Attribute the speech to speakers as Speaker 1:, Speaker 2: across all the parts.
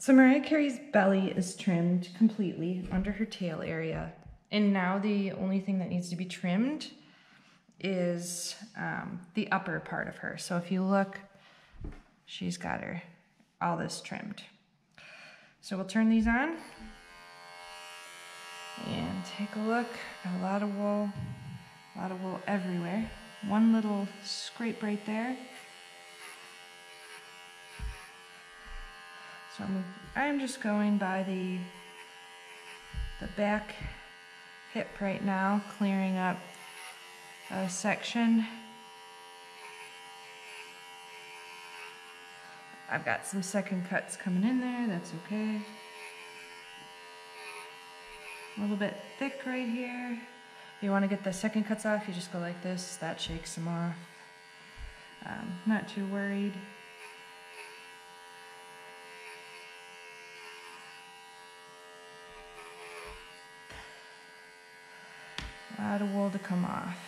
Speaker 1: So Mariah Carey's belly is trimmed completely under her tail area. And now the only thing that needs to be trimmed is um, the upper part of her. So if you look, she's got her, all this trimmed. So we'll turn these on and take a look. Got a lot of wool, a lot of wool everywhere. One little scrape right there. So I'm, I'm just going by the, the back hip right now, clearing up a section. I've got some second cuts coming in there, that's okay. A little bit thick right here. If you want to get the second cuts off, you just go like this, that shakes them off. Um, not too worried. A lot of wool to come off.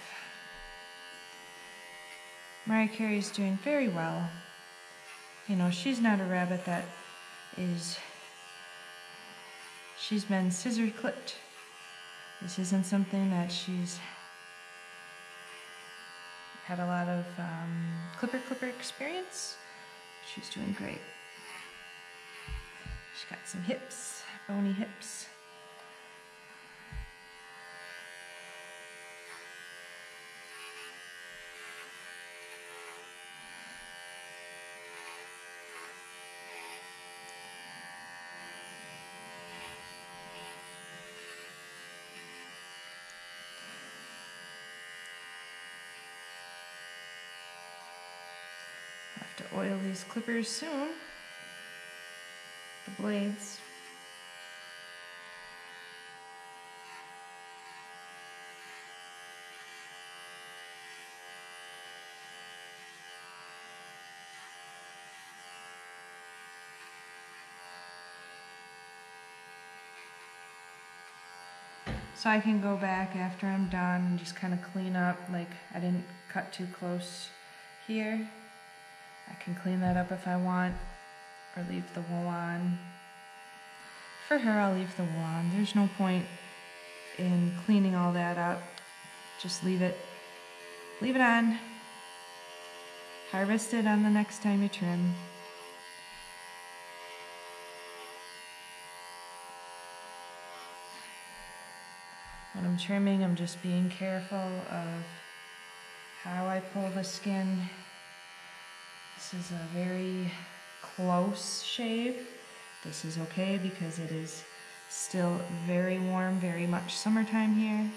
Speaker 1: Mariah Carey is doing very well. You know, she's not a rabbit that is, she's been scissor clipped. This isn't something that she's had a lot of um, clipper clipper experience. She's doing great. She's got some hips, bony hips. Have to oil these clippers soon. The blades. So I can go back after I'm done and just kind of clean up, like I didn't cut too close here. I can clean that up if I want, or leave the wool on. For her, I'll leave the wool on. There's no point in cleaning all that up. Just leave it, leave it on. Harvest it on the next time you trim. When I'm trimming, I'm just being careful of how I pull the skin. This is a very close shave. This is okay because it is still very warm, very much summertime here.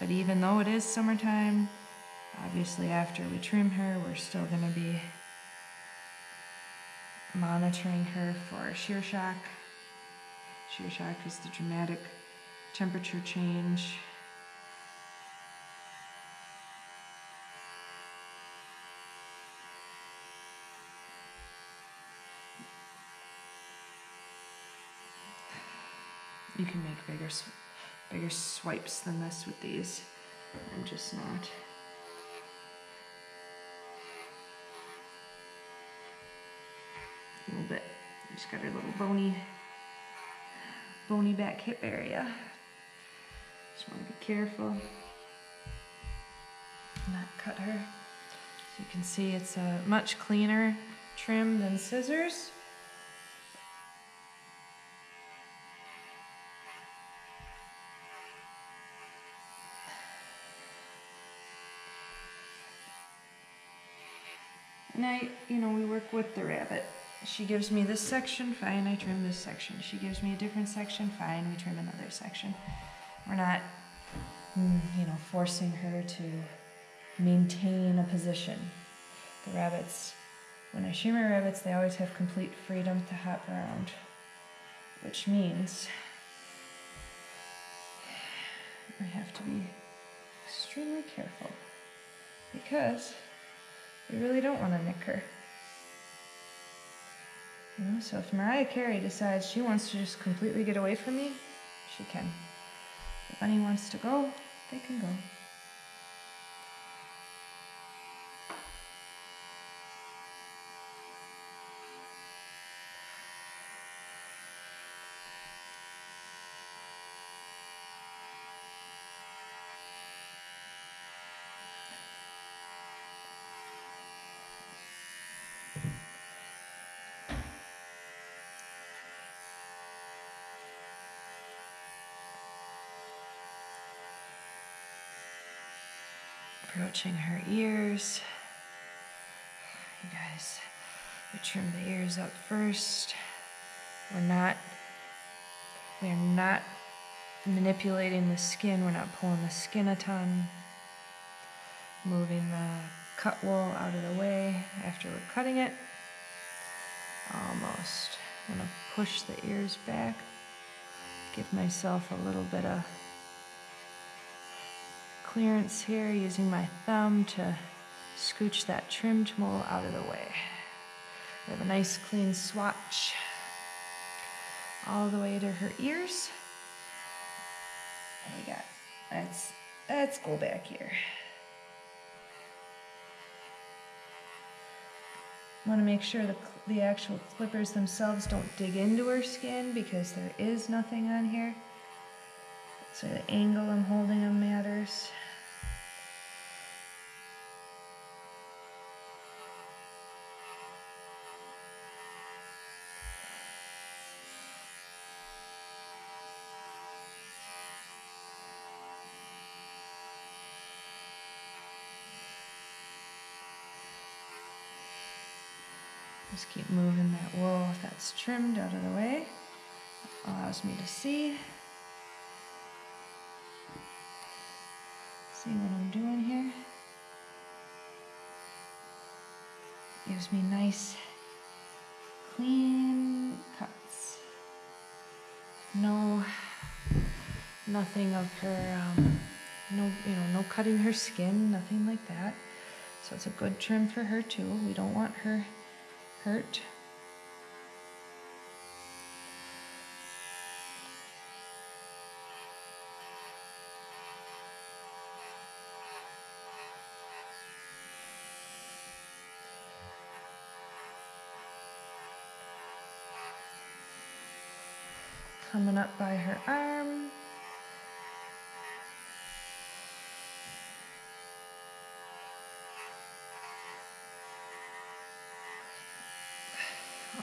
Speaker 1: But even though it is summertime, obviously after we trim her, we're still gonna be monitoring her for shear shock. Shear shock is the dramatic temperature change. You can make bigger, bigger swipes than this with these. I'm just not. A little bit. Just got her little bony, bony back hip area. Just want to be careful. Not cut her. You can see it's a much cleaner trim than scissors. And I, you know, we work with the rabbit. She gives me this section, fine, I trim this section. She gives me a different section, fine, we trim another section. We're not, mm, you know, forcing her to maintain a position. The rabbits, when I shear my rabbits, they always have complete freedom to hop around, which means I have to be extremely careful because we really don't want to nick her. You know, so if Mariah Carey decides she wants to just completely get away from me, she can. If Bunny wants to go, they can go. Approaching her ears. You guys, we trim the ears up first. We're not we're not manipulating the skin, we're not pulling the skin a ton. Moving the cut wool out of the way after we're cutting it. Almost. I'm gonna push the ears back. Give myself a little bit of clearance here using my thumb to scooch that trimmed wool out of the way. We have a nice clean swatch all the way to her ears. And we got, let's, let's go back here. want to make sure the, the actual clippers themselves don't dig into her skin because there is nothing on here. So the angle I'm holding them matters. Just keep moving that wool if that's trimmed out of the way. Allows me to see. See what I'm doing here. Gives me nice, clean cuts. No, nothing of her, um, no, you know, no cutting her skin, nothing like that. So it's a good trim for her too. We don't want her hurt. Coming up by her arm.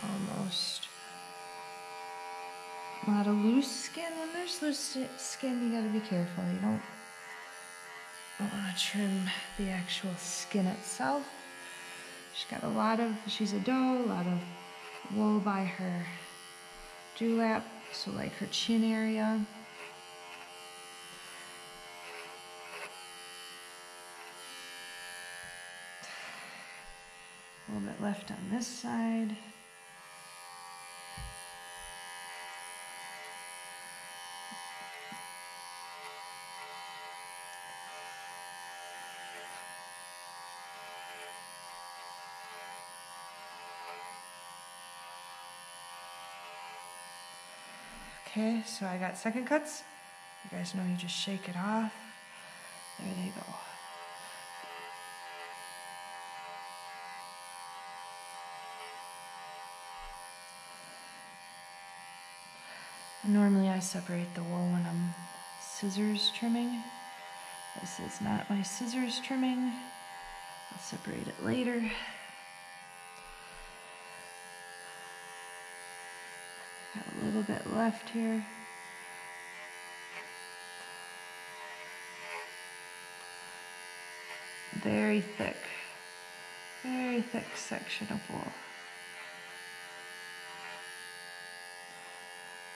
Speaker 1: almost. A lot of loose skin. When there's loose skin, you gotta be careful. You don't, don't want to trim the actual skin itself. She's got a lot of, she's a doe, a lot of wool by her dewlap, so like her chin area. A little bit left on this side. Okay, so I got second cuts. You guys know you just shake it off. There they go. Normally I separate the wool when I'm scissors trimming. This is not my scissors trimming. I'll separate it later. Little bit left here. Very thick, very thick section of wool.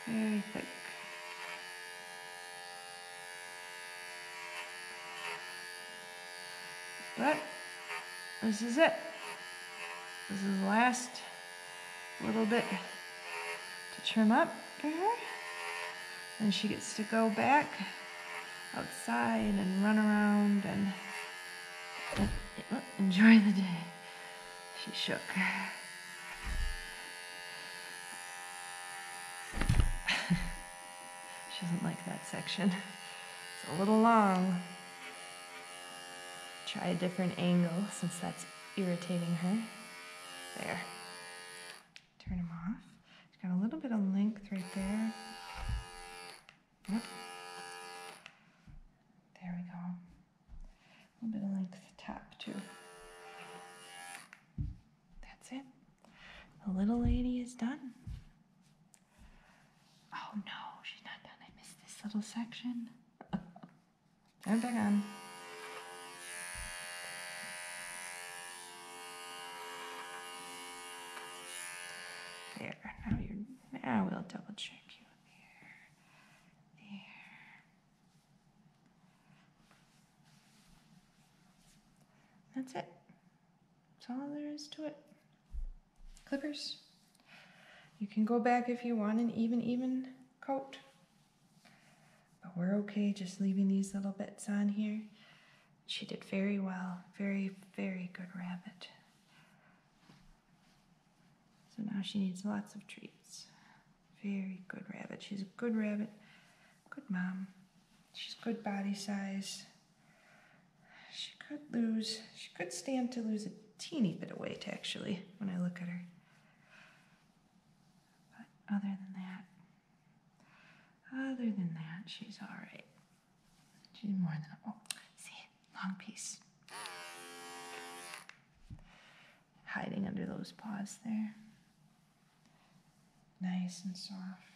Speaker 1: Very thick. But this is it. This is the last little bit trim up for her. And she gets to go back outside and run around and, and enjoy the day. She shook. she doesn't like that section. It's a little long. Try a different angle since that's irritating her. There. Got a little bit of length right there. Yep. There we go. A little bit of length top too. That's it. The little lady is done. Oh no, she's not done. I missed this little section. I'm back on. We'll double check you there. There. That's it. That's all there is to it. Clippers. You can go back if you want an even, even coat. But we're okay just leaving these little bits on here. She did very well. Very, very good rabbit. So now she needs lots of treats. Very good rabbit. She's a good rabbit. Good mom. She's good body size. She could lose, she could stand to lose a teeny bit of weight actually when I look at her. But other than that, other than that, she's all right. She's more than, a, oh, see, long piece. Hiding under those paws there. Nice and soft.